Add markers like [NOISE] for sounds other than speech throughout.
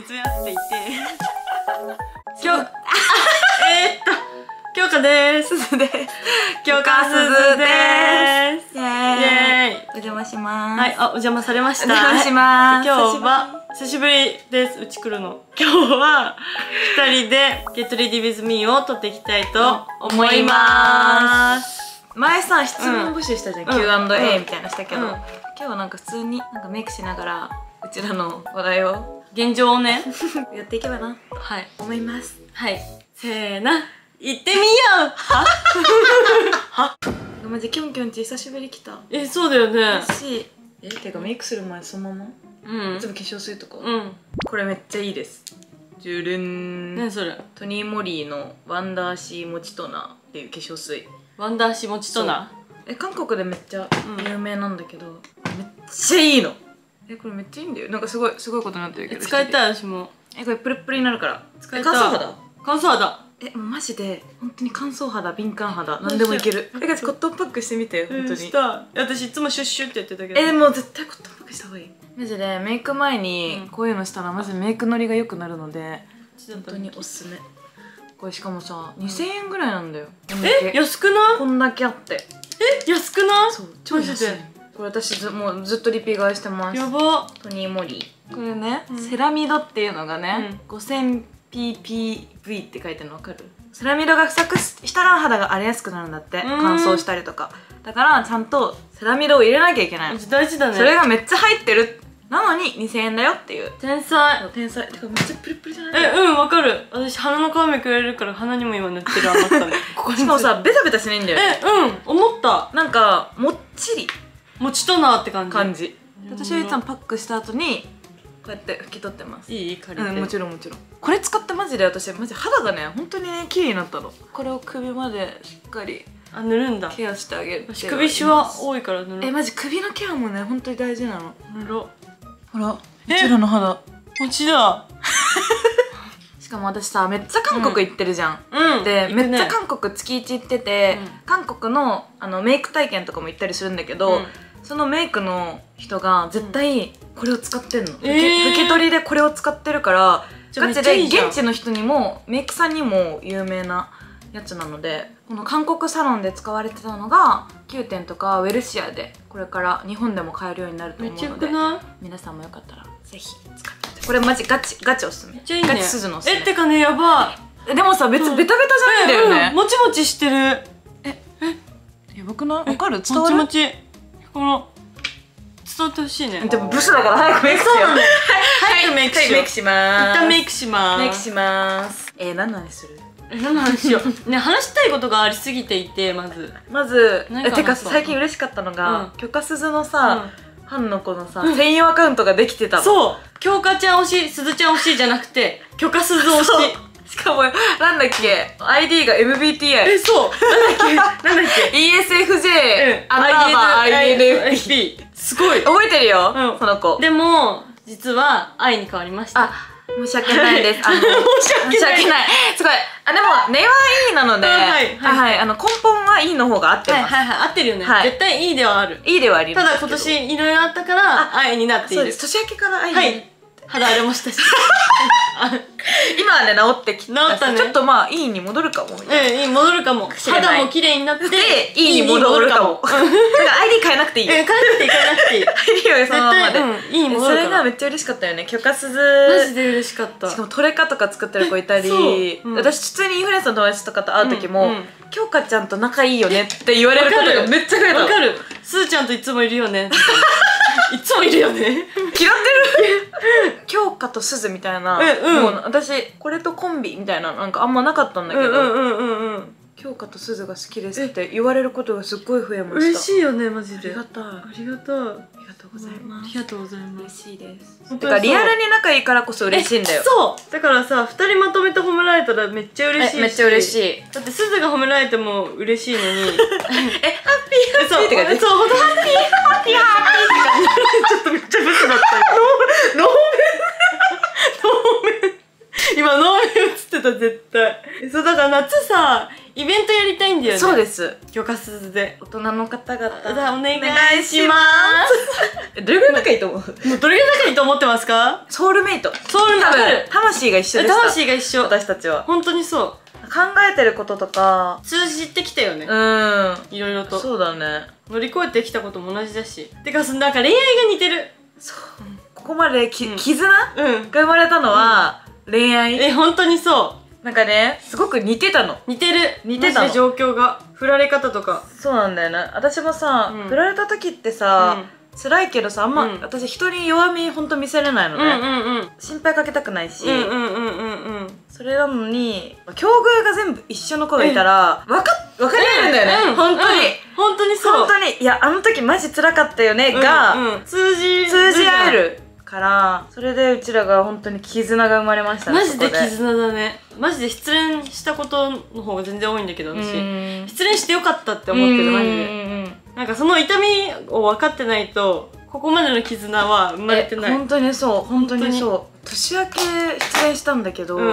と見つめ合っていて。[LAUGHS] 今日 [LAUGHS] えー、っと京香です。すずです。京香すずです。イイエーイ。お邪魔します。はい、あ、お邪魔されました。お邪魔します。今日は、久しぶり。です。うち来るの。今日は、二人で、Get Ready With Me を撮っていきたいと思います。前さ質問募集したじゃん、うん。Q&A うん。みたいなしたけど、うん。今日はなんか普通になんかメイクしながらうちらの話題を現状をね。[LAUGHS] やっていけばな。とはい。思います。はい。せーの。行ってみよう。は？[LAUGHS] マジキョンキョンち久しぶり来た。え、そうだよね。しえてかメイクする前そのままうん。いつ。も化粧水とか、うん。これめっちゃいいです。ジュルン。何それ？トニー・モリーのワンダーシーモチトナーっていう化粧水。ワンダーシモチトナえ韓国でめっちゃうん有名なんだけど、めっちゃいいのえこれめっちゃいいんだよ。なんかすごいすごいことになってるけど。い使いたい私も。えこれプルプルになるから。使いたい。え乾燥肌？乾燥肌。えもうマジで？本当に乾燥肌敏感肌。何でもいける。えかつコットンパックしてみて本当に。した。い。私いつもシュッシュってやってたけど。えでも絶対コットンパックした方がいい。マジでメイク前うん。にこういうのしたらマジでメイクのりが良くなるので。本本当におすすめ。これしかもさ2000円ぐらいなんだよ。え？安くない？こんだけあって。え？安くない？そう超安いこれ私ずもうずっとリピ買いしてます。やば。トニー・モリ。ーこれね、うん。セラミドっていうのがね、5000ppv って書いてるの分かる？セラミドが不足したら肌が荒れやすくなるんだってん。乾燥したりとか。だからちゃんとセラミドを入れなきゃいけない。の、大事だね。それがめっちゃ入ってる。なのに2000円だよっていう。天才。天才。てかめっちゃプリプリじゃない？えうんわかる。私鼻の皮めくれるから鼻にも今塗ってる余ったねここにしかもさベタベタしないんだよえうん。思った。なんかもっちりもちとなって感じ。感じ。うん私はいつもパックした後にこうやって拭き取ってます。いい借りて、うん、もちろんもちろん。これ使ってマジで私マジ肌がね本当にね綺麗になったの。これを首までしっかりあ塗るんだ。ケアしてあげる。私首シワ多いから塗るえマジ首のケアもね本当に大事なの。塗ろほらうえちらの肌。うもちだ。[LAUGHS] しかも私さめっちゃ韓国行ってるじゃん、うん。で、ね。めっちゃ韓国月1行ってて、うん。韓国のあのメイク体験とかも行ったりするんだけど、うんそのメイクの人が絶対これを使ってんの、拭きえー拭き取りでこれを使ってるからガチで現地の人にもメイクさんにも有名なやつなのでこの韓国サロンで使われてたのが9点とかウェルシアでこれから日本でも買えるようになると思うので皆さんもよかったらぜひ使ってみて。これマジガチガチおすすめ。めっちゃいいね。ガチすずのおすすめ。えってかねやばい。でもさ別、うん。ベタベタじゃないんだよね、うんもちもちしてる。やばくないわかる？伝もわるちもちこの伝わってほしいね。でもブスだから早くメイクしよう。早くメイクしよう。はいメイクします。一旦メイクします。メイクします。えー、何の話する？え何の話しよう。ね話したいことがありすぎていてまず。まずてか最近嬉しかったのが、うん。許可鈴のさ、ファンの子のさ、専用アカウントができてたの。そう。京香ちゃん推しすずちゃん推しじゃなくて許可すず推しかもなんだっけ？ID が MBTI えそう。なんだっけ？[LAUGHS] なんだっけ？ESFJ アンダーバー。INFP すごい。覚えてるよ、うん。その子。でも実は愛に変わりました。あ申し訳ないです。あの申し訳ない。すごい。あ、でも、根はいいなので、あはい。はい。はい、あの、根本はいいの方が合ってます。はいはい。はい。合ってるよね、はい。絶対いいではある。いいではあります。ただ今年いろいろあったから愛になっているそうです。年明けから愛に、はい肌荒れましたし [LAUGHS] 今はね、治ってきねちょっとまあ、いいに戻るかも。うんいい戻るかも肌も綺麗になってで、いいに戻るかも。[LAUGHS] だから ID 変えなくていい。え変えなくていい変えなくていい ID はそのままで。それがめっちゃ嬉しかったよね。許可鈴。マジで嬉しかった。しかもトレカとか作ってる子いたり、そう。うん。私普通にインフルエンサーの友達とかと会う時も、うんうん京香ちゃんと仲いいよねって言われることがめっちゃ増えたの。わかる。すーちゃんといつもいるよね。いつもいるよね。嫌ってる京香と鈴みたいな、えうん。もう私これとコンビみたいななんかあんまなかったんだけど、うんうんうんうんうん京香と鈴が好きですって言われることがすっごい増えました。嬉しいよねマジあでりがたい。あありがとうりがとうございあます、りがとうございま嬉すしいです。てかリアルに仲いいからこそ嬉しいんだよ。えそう。だからさ二人まとめて褒められたらめっちゃ嬉しいし。えめっちゃ嬉しい。だってすずが褒められても嬉しいのに。[LAUGHS] えハッピーハッそう。ピーって感じ？そうほんとハッピー。ハッピーハッピーって感じ。[LAUGHS] ちょっとめっちゃブスだったよノーメンノーメン今ノーメン映ってた絶対。そうだから夏さイベントやりたいんだよね。そうです。許可鈴で。大人の方々。お願いお願いししまえどれぐらい仲いいと思う？すもうどれぐらい仲いいと思ってますか？ソウルメイト。ソウルメイト。魂が一緒でした。魂が一緒。私たちは。本当にそ考えてることとか。う通じてきたよね、うん。いろいろと。そうだね。乗り越えてきたことも同じだし。てかそのなんか恋愛が似てる。そう。ここまでき、うん。絆がうん。生まれたのは、恋愛？え本当にそなんかねすごく似てたの。う似てる。似てたの。状況が振られ方とか。そうなんだよね。私もさ、うん。振られた時ってさ、辛いけどさあんま、うん。私人に弱みほんと見せれないのね、うんうんうん。うん心配かけたくないし、うんうんうんうんうん。それなのに境遇が全部一緒の子がいたら分か分かり合えるんだよね、うん本当に、うん本当にそう。本当に。いやあの時マジ辛かったよねが、うんうん。通じ通じ合えるからそれでうちらが本当に絆が生まれましたねマジで絆だね。マジで失恋したことの方が全然多いんだけど私うん失恋してよかったって思ってるマジで。なんかその痛みを分かってないとここまでの絆は生まれてない。え本当にそう本当にそう年明け失恋したんだけど、うんうんう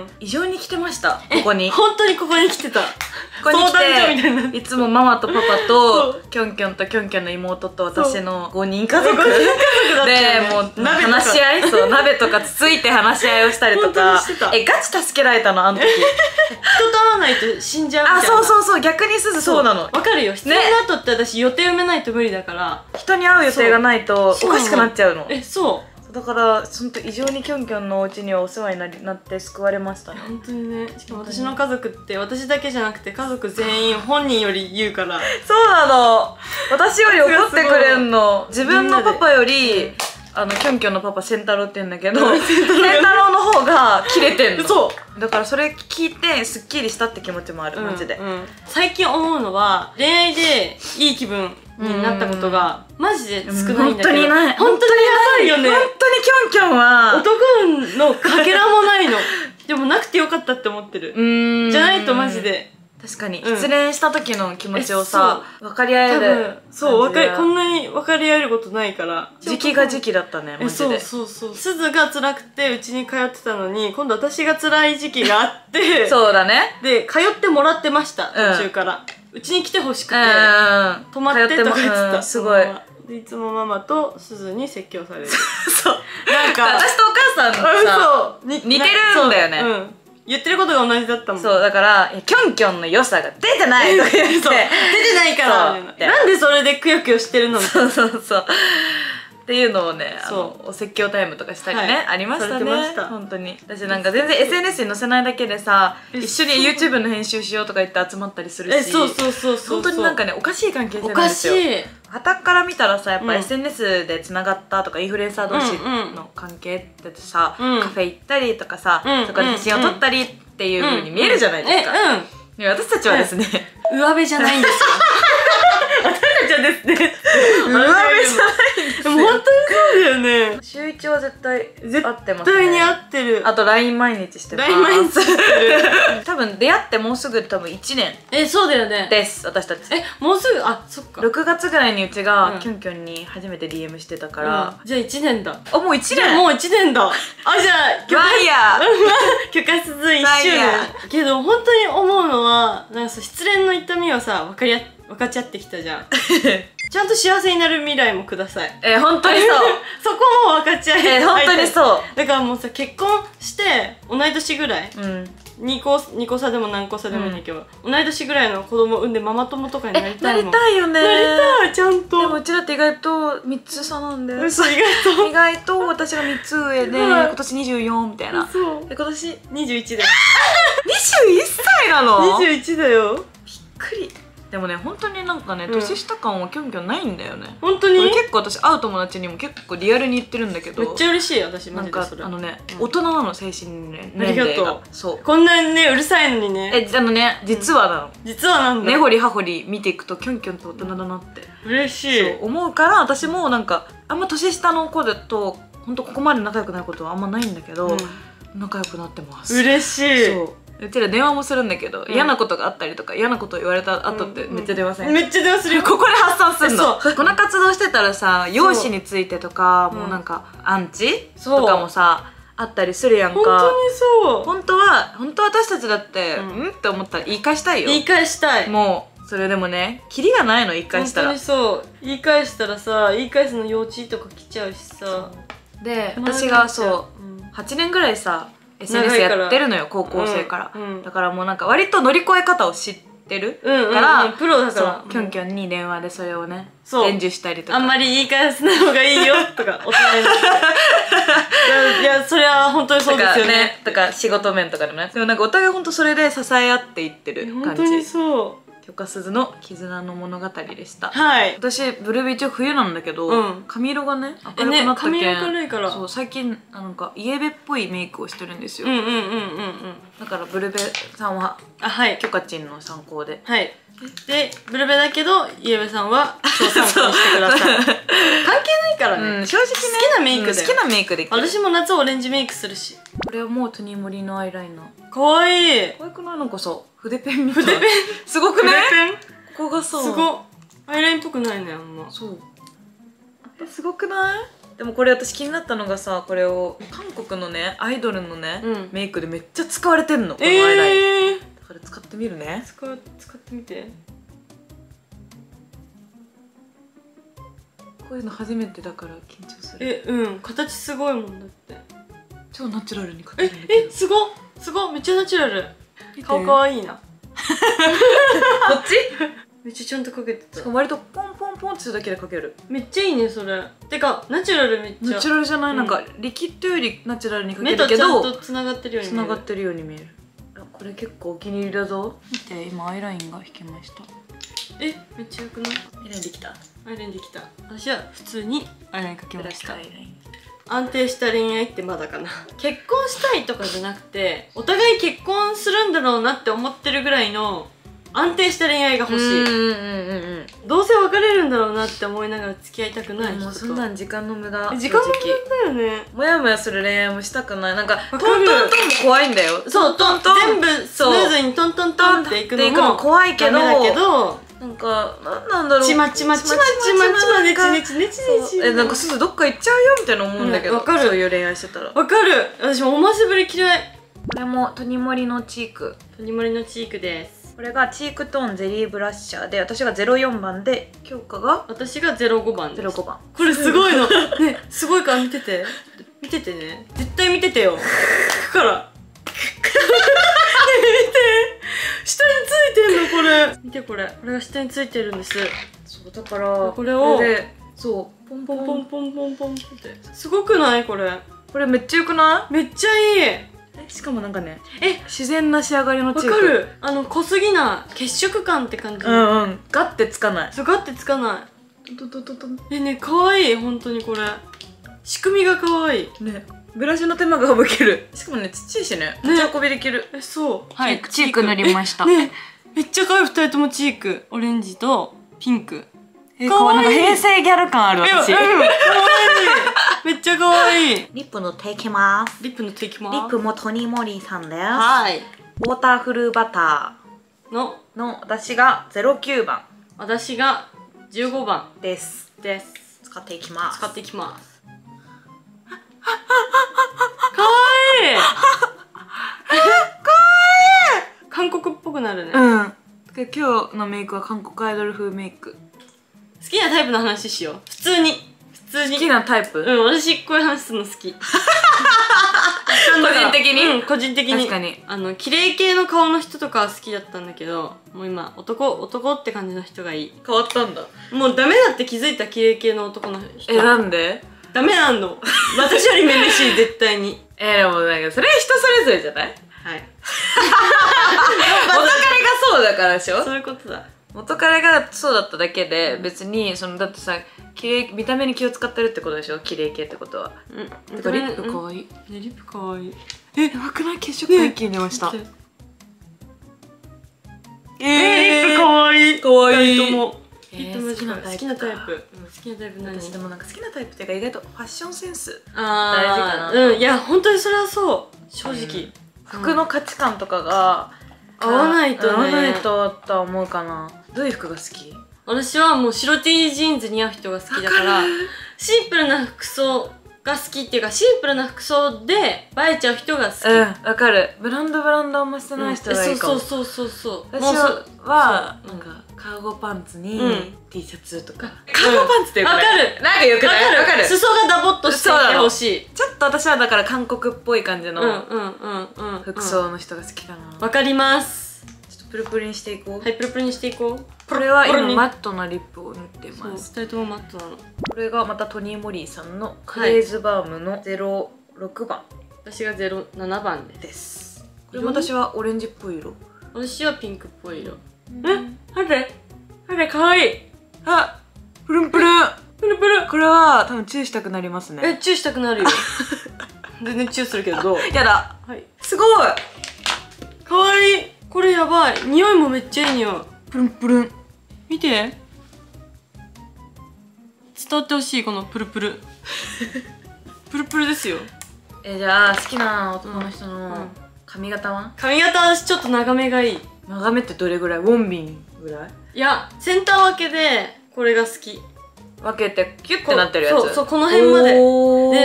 ん。異常に来てましたここに。こ本当にここに来てた。[LAUGHS] こに来相談所みたいにな。ってていつもママとパパそとう。キョンキョンとキョンキョンの妹と私の5人家族。でもう話し合いそう鍋とかつついて話し合いをしたりとか。えガチ助けられたのあの時。[LAUGHS] 人と会わないと死んじゃうみたいな。あそうそうそう逆にすずそう。なの。わかるよ。失恋の後って私予定埋めないと無理だから。人に会う予定がないとおかしくなっちゃうの。えそうだから本当異常にキョンキョンのお家にはお世話になりなって救われましたね。本当にね。しかも私の家族って私だけじゃなくて家族全員本人より言うから。そうなの。私より怒ってくれんの。[LAUGHS] 自分のパパよりあのキョンキョンのパパセンタロウって言うんだけどうん [LAUGHS] センタロウの方がキレてんの。嘘だからそれ聞いてすっきりしたって気持ちもあるマジで、うん。うん最近思うのは恋愛でいい気分になったことがマジで少ないんだけど本当にない。本当にやばいよね。本当にキョンキョンは。男のかけらもないの。でもなくてよかったって思ってる。[LAUGHS] じゃないとマジで確かにうん。失恋した時の気持ちをさ分かり合えるそうわかりこんななに分かり合えることないから。時期が時期だったねマえそうそうそう。すずが辛くてうちに通ってたのに今度私が辛い時期があって。そうだね。で通ってもらってましたうん。途中から、うちに来てほしくて、うん泊まってとか言ってた、うんすごいそのまま。でいつもママとすずに説教される。そう。なんか私とお母さんさそう。に似てるんだよね。そう。うん言ってることが同じだったもん。そうだからキョンキョンの良さが出てないとか言って。[LAUGHS] 出てないから。ななんでそれでくよくよしてるの？そうそうそうっていうのをねあそのお説教タイムとかしたりね、はい。ありましたね。した。本当に。私なんか全然 SNS に載せないだけでさえ一緒に YouTube の編集しようとか言って集まったりするし。えそうそうそうそう本当になんかねおかしい関係性おなんですよ。かしい。旗から見たらさやっぱうん。SNS でつながったとかインフルエンサー同士の関係ってさ、うん。カフェ行ったりとかさ、うんそこで写真を撮ったりっていう風に見えるじゃないですか、私たちはですね、うん上辺じゃないんですよ私たちはです。ね上辺じゃない。んでも本当にそうだよね。週一は絶対絶会ってますね。対に合ってる。あと LINE 毎日してます。LINE 毎日してる。[LAUGHS] 多分出会ってもうすぐ多分1年えそうだよね。です私たち。えもうすぐ？あそっか。6月ぐらいにうちがうん。キョンキョンに初めて DM してたか、かららじゃあ1年だ。あもう1年？もう1年だ。あじゃあ許可ワイヤ許可数1周年。けど本当に思うのはなんかさ失恋の痛みをさ分かり合分かち合ってきたじゃん。ー [LAUGHS] ちゃんと幸せになる未来もください。え本当にそう。[LAUGHS] そこも分かち合い。え本当にそう。だからもうさ結婚して同い年ぐらい。うん。2個二個差でも何個差でもいいんだけど、同い年ぐらいの子供産んでママ友とかになりえなりたいもん。たいよね。なりたいちゃんと。でもうちらって意外と3つ差なんで。嘘意外と。意外と私が3つ上でうん今年24みたいな。そうえ今年21 21だよ。[LAUGHS] 歳なの？びっ21だよ。くりでもね本当になんかねうん。年下感はキョンキョンないんだよね。本当に？俺結構私会う友達にも結構リアルに言ってるんだけどめっちゃ嬉しい私マなんかジでそれ。あのね、うん。大人なの精神年ありがとう。そう。こんなにねうるさいのにね。えあのね実はなの、実はなんだ。根掘り葉掘り見ていくとキョンキョンと大人だなって、嬉しい。そう思うから私もなんかあんま年下の子だと本当ここまで仲良くなることはあんまないんだけど、仲良くなってます。嬉しい。そううちら電話もするんだけど、うん。嫌なことがあったりとか嫌なこと言われた後ってめっちゃ電話せん、めっちゃ電話するよ。ここで発散すんの？そこの活動してたらさ容姿についてとかうん。もうなんかアンチそうとかもさあったりするやんか。本当にそう。本当は本当私たちだってううん？んって思ったら言い返したいよ。言い返したい。もうそれでもねキリがないの言い返したら。本当にそう。言い返したらさ言い返すの幼稚とか来ちゃうしさ。で私がそううん。8年ぐらいさ長 SNS いからやってるのよ高校生から、うんうん。だからもうなんか割と乗り越え方を知ってるうんうんうんから、プロだから。キョンキョンに電話でそれをね伝授したりとか。あんまり言い返すの方がいいよとか [LAUGHS] 大人に。なっていやそれは本当にそうですよね。とか仕事面とかでもね。でもなんかお互い本当それで支え合っていってる感本当にじそう許可鈴の絆の物語でした。はい。私ブルービー一応冬なんだけど、うん。髪色がねえ明るくなねったけん、髪色明るいから。そう最近なんかイエベっぽいメイクをしてるんですよ、うんうんうんうんうん。だからブルベさんはあはい。キョカチンの参考で。はい。でブルベだけどイエベさんは超参考にしてください。[LAUGHS] 関係ないからね、うん、正直ね。好きなメイクだよ。うん好きなメイクで私も夏オレンジメイクするし。これはもうトニモリのアイライナー。かわいい。可愛くない？なんかさ筆ペンみたい。筆ペン？すごくね筆ペン？ここがさすごっ。アイラインっぽくないねあんま。そうえすごくない？でもこれ私気になったのがさこれを韓国のねアイドルのね、うん。メイクでめっちゃ使われてんの。このアイライン、えー、だから使ってみるね。使う使ってみて。こういうの初めてだから緊張する。えうん。形すごいもんだって。超ナチュラルに描えける。んだけどえすごっ。すごっ。めっちゃナチュラル顔かわいいな。[LAUGHS] こっち？めっちゃちゃんとかけてしたかも割とポンポンポンってするだけで描ける。めっちゃいいねそれ。てかナチュラルめっちゃ。ナチュラルじゃない、うん。なんかリキッドよりナチュラルに描け目るけとちゃんとどつながってるように見える。つながってるように見える。あこれ結構お気に入りだぞ。見て今アイラインが引けました。えめっちゃよくない？アイラインできた。アイラインできた。私は普通にアイラインかけました。アイライン安定した恋愛ってまだかな。結婚したいとかじゃなくてお互い結婚するんだろうなって思ってるぐらいの安定した恋愛が欲しい。うんうんうんうんどうせ別れるんだろうなって思いながら付き合いたくないもうそんなん時間の無駄時間の正直だよね。もやもやする恋愛もしたくない。なんかトントントンも怖いんだよ。そうとトントン全部スムーズにトントントンっていくのも怖いけどなんかなんなんだろう。ちまちまちまちまちまねちねちねちねちえなんかすぐどっか行っちゃうよみたいな思うんだけど、うんわかる。そういう恋愛してたら。こわかる。私も思わせぶり嫌い。れもトニモリのチーク。トニモリのチークです。これがチークトーンゼリーブラッシャーで私が04番で京香が？私が05番です。05番。これすごいの [LAUGHS] ねすごいから見てて。見ててね。絶対見ててよ。[LAUGHS] から。[LAUGHS] ね見て下についてんのこれ。見てこれ。これが下についてるんです。そうだからこれをでそうポンポポンンポンポンポンポンってすごくないこれこれめっちゃよくなめっちゃいいいしかもなんかねえ自然な仕上がりのわかチークるあの濃すぎな血色感って感じ、うんうんガッてつかないすがってつかないえね可愛い本当にこれ仕組みが可愛いねブラシの手間が省ける。しかもねちっちゃいしね。持ち運びできる、えそう。はいチーク。チーク塗りました。ね。めっちゃ可愛い。二人ともチーク。オレンジとピンク。えかわいいなんか平成ギャル感ある私。えうん。可愛い。めっちゃ可愛い。リップ塗っていきますリップ塗っていきますリップもトニモリさんです。はい。ウォーターフルーバタのーの私が09番。私が15番。です。です。使っていきます。使っていきますかわいい。韓国っぽくなるね、好うん。で今日のメイクは韓国アイドル風メイク。きなタイプの話しよう。普通に。普通に。好きなタイプ、うん私こういう話するの好き。[LAUGHS] 個人的に？うん個人的に。確かに。あの綺麗系の顔の人とかは好きだったんだけどもう今男男って感じの人がいい。変わったんだ。もうダメだって気づいた綺麗系の男の人。えなんで？ダメなんの。私よりめめしい絶対に。えでもなんかそれは人それぞれじゃない？はい。[LAUGHS] 元彼がそうだからでしょ？そういうことだ。元彼がそうだっただけで別にそのだってさ綺麗見た目に気を使ってるってことでしょ？綺麗系ってことは。うん。リップかわわいい。いいねリップかわいい。えやばくない？血色が一気に出ました、えー、リップかわいい。かわいい。ともえーリップマジか好きなタイプ好きなタイプ。うん好きなタイプ何？私でもなんか好きなタイプっていうか意外とファッションセンス大事かなうんいや本当にそれはそう。正直、服の価値観とかが合わないとね。合わないととは思うかな。どういう服が好き？私はもう白 T ジーンズ似合う人が好きだからシンプルな服装が好きっていうかシンプルな服装で映えちゃう人が好き、うんわかる。ブランドブランドあんましてない人がいいかも、そうそうそうそうそう。私もうそはそうなんかカーゴパンツにうん。T シャツとか、うんカーゴパンツってよくないわかる。なんかよくわない？わかる。裾がダボっとしていてほしい。ちょっと私はだから韓国っぽい感じのうんうんうんうん服装の人が好きかな、わかります。ちょっとプルプルにしていこう、はいプルプルにしていこう。これは今マットなリップを塗ってます。二人ともマットなの。これがまたトニー・モリーさんのクレイズバームの06番。私が07番でです。これも私はオレンジっぽい色。私はピンクっぽい色。えあれあれかわいい。あプルンプルン。プルプルこれは多分チューしたくなりますえねチューしたくなるよ。[LAUGHS] 全然チューするけど。やだ。はい。すごい。かわい。いこれやばい。匂いもめっちゃいい匂い。プルンプルン。見て。伝わってほしいこのプルプル。[LAUGHS] プルプルですよ。えじゃあ好きな男の人うん。の髪型は？髪型私ちょっと長めがいい長めってどれぐらい？ウォンビンぐらい？いやセンター分けでこれが好き。分けてキュッてなってるやつ？そうそうこの辺まで。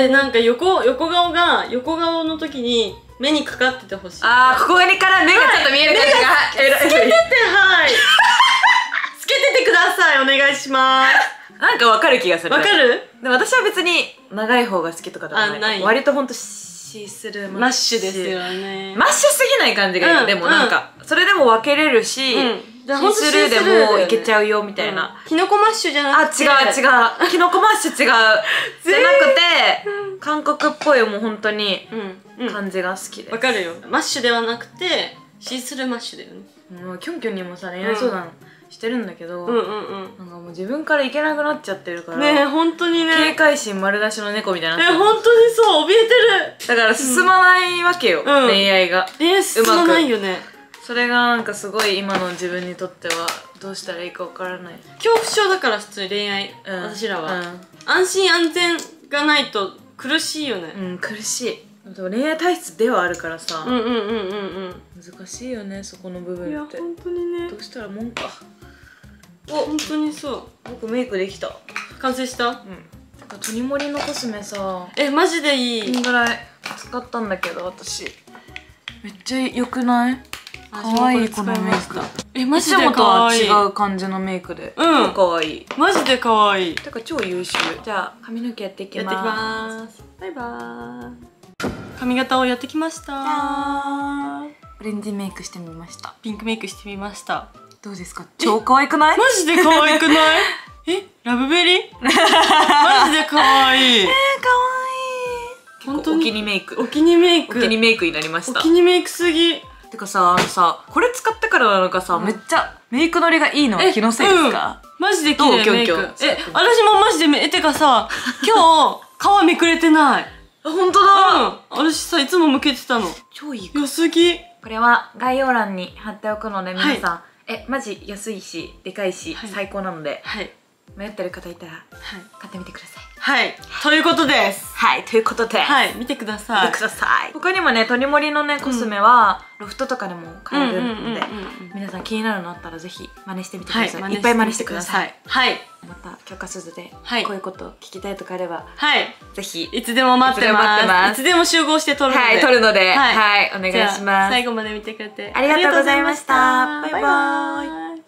でなんか横横顔が横顔の時に目にかかっててほしい。あーここにから目がちょっと見える感じが。えらつけててはい。[LAUGHS] つけててくださいお願いしまなんかわかる気がする。すわかる？でも私は別に長い方が好きとかではないあない。割とほんとシースルー。マッシュですよね。マッシュすぎない感じがいい、うんでもなんか、それでも分けれるし、うん。シースルーでもいけちゃうよみたいな、う。んキノコマッシュじゃあなくて。違う違う。[LAUGHS] キノコマッシュ違う。じゃなくて韓国っぽいもう本当にうんうん。感じが好きでわ、かるよ。マッシュではなくてシースルーマッシュだよね。もうキョンキョンにもさ恋愛相談してるんだけど、うんうんなんかもう自分からいけなくなっちゃってるから、うんねえ本当にね。警戒心丸出しの猫みたいになってる。え本当にそう怯えてる。だから進まないわけよ、うん。恋愛が。え進まないよね。それがなんかすごい今の自分にとってはどうしたらいいかわからない、恐怖症だから普通に恋愛、うん、私らは、安心安全がないと苦しいよね。うん、うん、苦しい。でも恋愛体質ではあるからさ、うんうんうんうん難しいよねそこの部うんいや分って本当にね。どうしたらもんか本当にそ僕メイクできた。うんう完成した？てかトニモリのコスメさ。えマジでいい。こんぐらい使ったんだけど私。めっちゃ良くない？可愛いこのメイク。えマジで可愛い。は違う感じのメイクで。うん。超可愛い。マジで可愛い。てか超優秀。じゃあ髪の毛やっていきます。バイバーイ。髪型をやってきました。オレンジメイクしてみました。ピンクメイクしてみましたどうですか？超可愛くない？マジで可愛くない？[LAUGHS] えラブベリー？マジで可愛い。えー、可愛い。本当に？お気にメイク。お気にメイおク気にメイクになりました。お気にメイクすぎ。てかさあのさこれ使ってからなのかさ、うん。めっちゃメイクのりがいいのは気のせいですか、マジで綺麗メイク。え私もマジでめえてかさ今日皮めくれてない。[LAUGHS] あ本当うだ、ん。私さいつも向けてたの。超いい良すぎこれは概要欄に貼っておくので皆さん、えマジ安いしでかいし、はい。最高なので。はい。迷ってる方いたらはい。買ってみてくださいはい。ということです。はい。ということで、はい。見てください。見てください。他にもね鳥森のねコスメは、ロフトとかでも買えるので、皆さん気になるのあったらぜひ真似してみてくはいださい、い、っぱい真似してください。はい。また教科書図ではい。こういうこと聞きたいとかあれば、はい。ぜひ。いつでも待ってます。いつでも集合して撮るので。はい撮るので。ははいい、お願いします。最後まで見てくれて。ありがとうございました。バイバイ